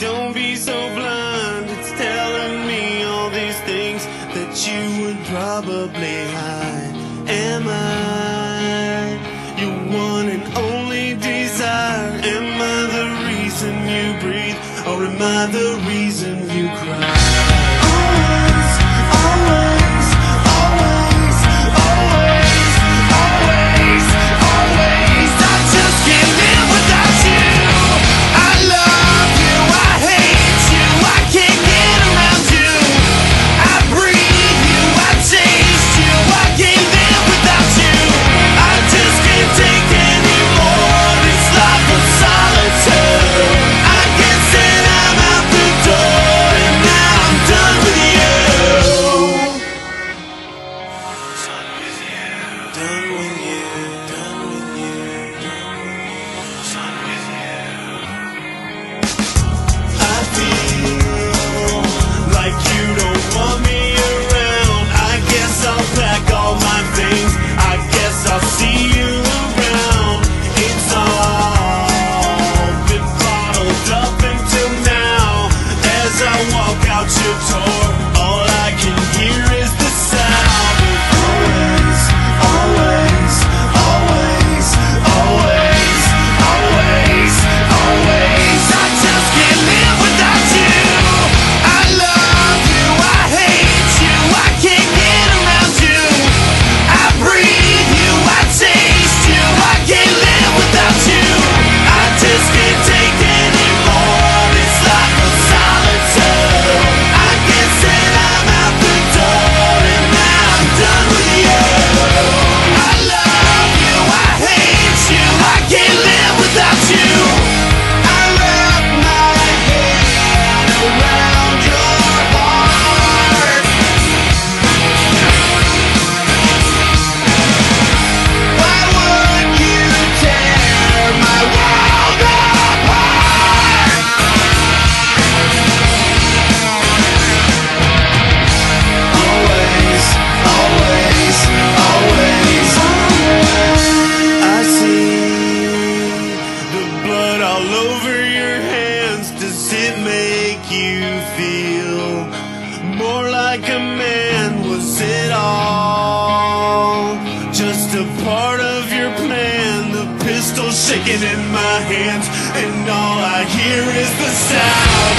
Don't be so blind. It's telling me all these things that you would probably hide. Am I your one and only desire? Am I the reason you breathe? Or am I the reason you cry? you. like a man was it all. Just a part of your plan. The pistol shaking in my hands and all I hear is the sound.